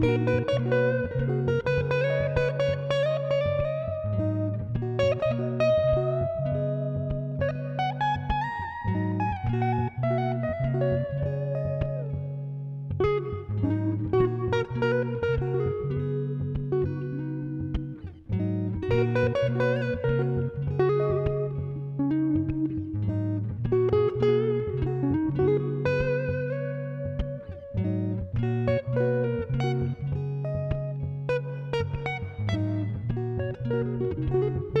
Música Música